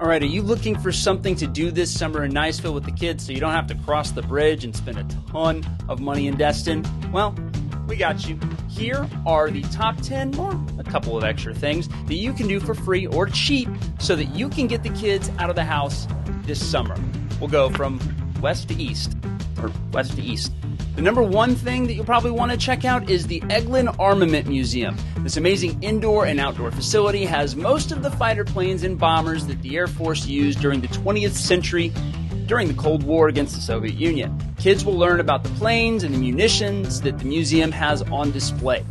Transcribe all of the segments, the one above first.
All right, are you looking for something to do this summer in Niceville with the kids so you don't have to cross the bridge and spend a ton of money in Destin? Well, we got you. Here are the top 10 or a couple of extra things that you can do for free or cheap so that you can get the kids out of the house this summer. We'll go from west to east, or west to east. The number one thing that you'll probably want to check out is the Eglin Armament Museum. This amazing indoor and outdoor facility has most of the fighter planes and bombers that the Air Force used during the 20th century during the Cold War against the Soviet Union. Kids will learn about the planes and the munitions that the museum has on display.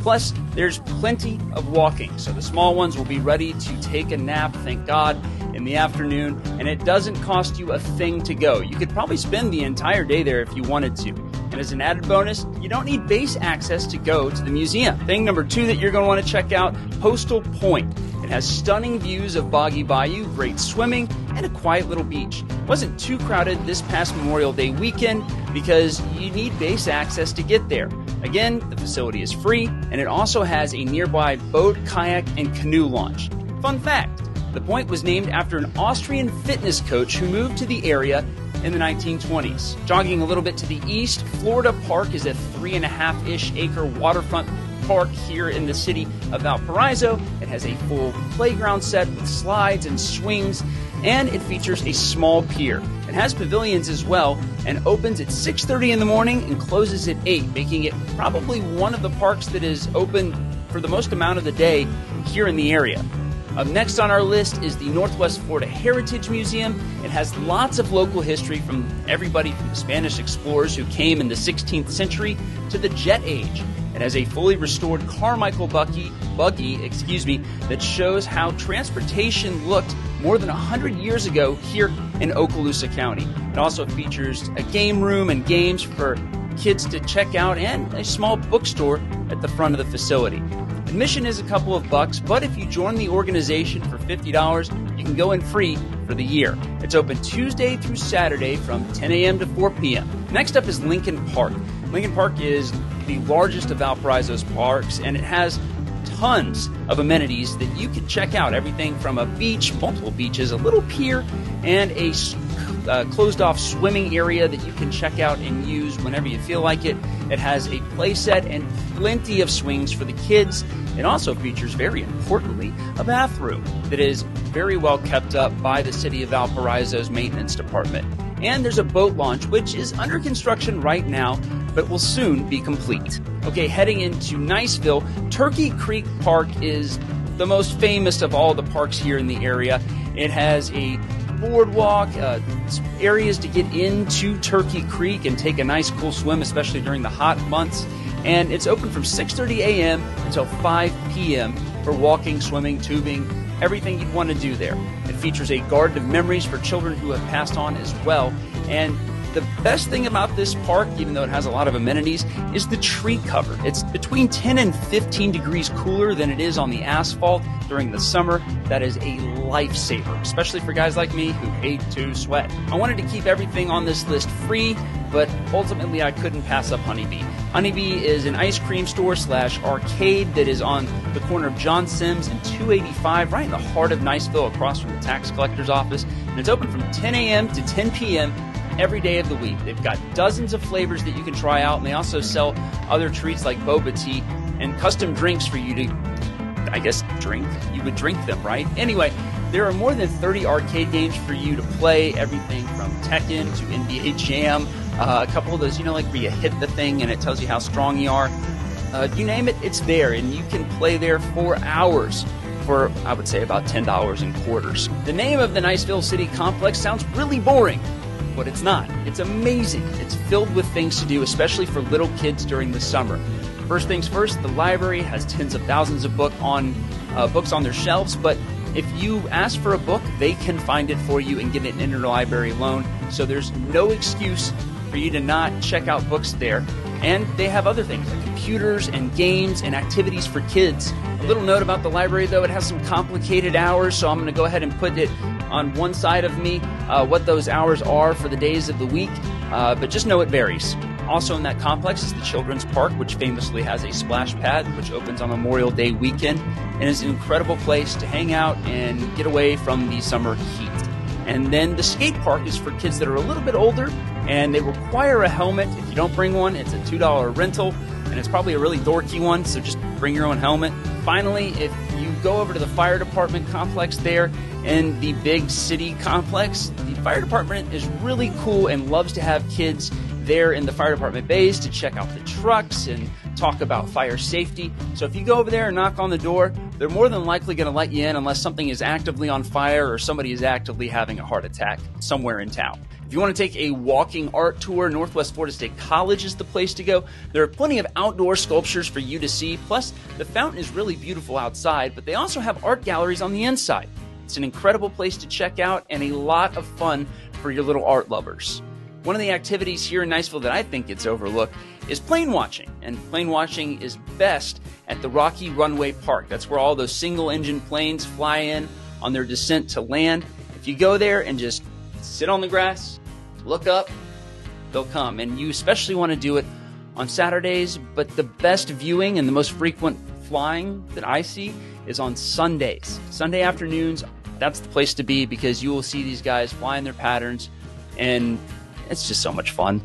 Plus, there's plenty of walking, so the small ones will be ready to take a nap, thank God, in the afternoon, and it doesn't cost you a thing to go. You could probably spend the entire day there if you wanted to. And as an added bonus, you don't need base access to go to the museum. Thing number two that you're going to want to check out Postl Point. It has stunning views of Boggy Bayou, great swimming, and a quiet little beach. It wasn't too crowded this past Memorial Day weekend because you need base access to get there. Again, the facility is free, and it also has a nearby boat, kayak, and canoe launch. Fun fact the point was named after an Austrian fitness coach who moved to the area in the 1920s. Jogging a little bit to the east, Florida Park is a three and a half ish acre waterfront park here in the city of Valparaiso. It has a full playground set with slides and swings, and it features a small pier. It has pavilions as well and opens at 6:30 in the morning and closes at 8, making it probably one of the parks that is open for the most amount of the day here in the area. Up next on our list is the Northwest Florida Heritage Museum. It has lots of local history from everybody from the Spanish explorers who came in the 16th century to the Jet Age. It has a fully restored Carmichael buggy, buggy, excuse me, that shows how transportation looked more than 100 years ago here in Okaloosa County. It also features a game room and games for kids to check out and a small bookstore at the front of the facility. Admission is a couple of bucks, but if you join the organization for $50, you can go in free for the year. It's open Tuesday through Saturday from 10 a.m. to 4 p.m. Next up is Lincoln Park. Lincoln Park is the largest of Valparaiso's parks, and it has tons of amenities that you can check out. Everything from a beach, multiple beaches, a little pier, and a uh, closed off swimming area that you can check out and use whenever you feel like it. It has a play set and plenty of swings for the kids. It also features, very importantly, a bathroom that is very well kept up by the City of Valparaiso's maintenance department. And there's a boat launch, which is under construction right now, but will soon be complete. Okay, heading into Niceville, Turkey Creek Park is the most famous of all the parks here in the area. It has a boardwalk, uh, areas to get into Turkey Creek and take a nice cool swim, especially during the hot months. And it's open from 6:30 a.m. until 5 p.m. for walking, swimming, tubing, everything you'd want to do there. It features a garden of memories for children who have passed on as well. And the best thing about this park, even though it has a lot of amenities, is the tree cover. It's between 10 and 15 degrees cooler than it is on the asphalt during the summer. That is a lifesaver, especially for guys like me who hate to sweat. I wanted to keep everything on this list free, but ultimately I couldn't pass up Honeybee. Honeybee is an ice cream store slash arcade that is on the corner of John Sims and 285, right in the heart of Niceville, across from the tax collector's office. And it's open from 10 a.m. to 10 p.m every day of the week. They've got dozens of flavors that you can try out, and they also sell other treats like boba tea and custom drinks for you to, I guess, drink. You would drink them, right? Anyway, there are more than 30 arcade games for you to play, everything from Tekken to NBA Jam. Uh, a couple of those, you know, like where you hit the thing and it tells you how strong you are. Uh, you name it, it's there, and you can play there for hours for, I would say, about $10 in quarters. The name of the Niceville City Complex sounds really boring, but it's not. It's amazing. It's filled with things to do, especially for little kids during the summer. First things first, the library has tens of thousands of book on uh, books on their shelves, but if you ask for a book, they can find it for you and get it an interlibrary loan. So there's no excuse for you to not check out books there. And they have other things like computers and games and activities for kids. A little note about the library though, it has some complicated hours, so I'm going to go ahead and put it on one side of me uh, what those hours are for the days of the week, uh, but just know it varies. Also in that complex is the Children's Park, which famously has a splash pad, which opens on Memorial Day weekend and is an incredible place to hang out and get away from the summer heat. And then the skate park is for kids that are a little bit older and they require a helmet. If you don't bring one, it's a $2 rental and it's probably a really dorky one, so just bring your own helmet. Finally, if go over to the fire department complex there in the big city complex, the fire department is really cool and loves to have kids there in the fire department bays to check out the trucks and talk about fire safety. So if you go over there and knock on the door, they're more than likely going to let you in unless something is actively on fire or somebody is actively having a heart attack somewhere in town. If you want to take a walking art tour, Northwest Florida State College is the place to go. There are plenty of outdoor sculptures for you to see. Plus, the fountain is really beautiful outside, but they also have art galleries on the inside. It's an incredible place to check out and a lot of fun for your little art lovers. One of the activities here in Niceville that I think gets overlooked is plane watching. And plane watching is best at the Rocky Runway Park. That's where all those single engine planes fly in on their descent to land. If you go there and just sit on the grass, look up, they'll come. And you especially want to do it on Saturdays, but the best viewing and the most frequent flying that I see is on Sundays. Sunday afternoons, that's the place to be because you will see these guys flying their patterns and it's just so much fun.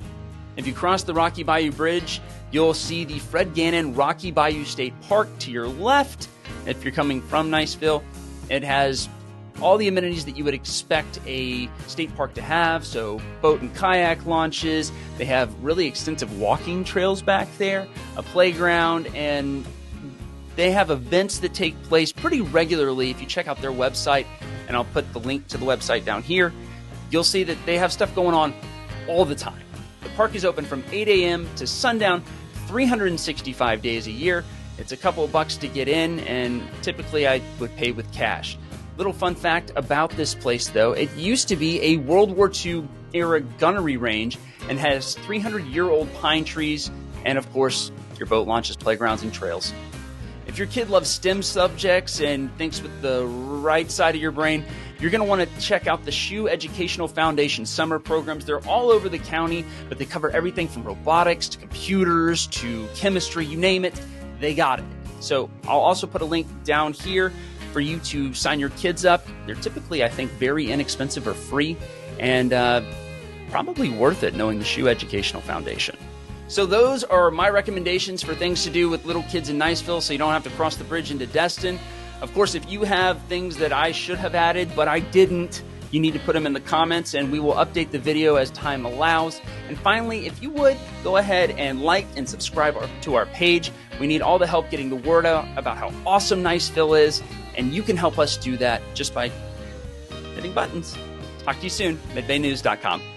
If you cross the Rocky Bayou Bridge, you'll see the Fred Gannon Rocky Bayou State Park to your left. If you're coming from Niceville, it has all the amenities that you would expect a state park to have. So, boat and kayak launches. They have really extensive walking trails back there, a playground, and they have events that take place pretty regularly. If you check out their website, and I'll put the link to the website down here, you'll see that they have stuff going on all the time. The park is open from 8 a.m. to sundown 365 days a year. It's a couple bucks to get in, and typically I would pay with cash. Little fun fact about this place though it used to be a World War II era gunnery range and has 300 year old pine trees, and of course, your boat launches, playgrounds, and trails. If your kid loves STEM subjects and thinks with the right side of your brain, you're going to want to check out the Hsu Educational Foundation summer programs. They're all over the county, but they cover everything from robotics to computers to chemistry, you name it, they got it. So I'll also put a link down here for you to sign your kids up. They're typically, I think, very inexpensive or free and uh, probably worth it knowing the Hsu Educational Foundation. So those are my recommendations for things to do with little kids in Niceville so you don't have to cross the bridge into Destin. Of course, if you have things that I should have added, but I didn't, you need to put them in the comments and we will update the video as time allows. And finally, if you would, go ahead and like and subscribe to our page. We need all the help getting the word out about how awesome Niceville is, and you can help us do that just by hitting buttons. Talk to you soon, midbaynews.com.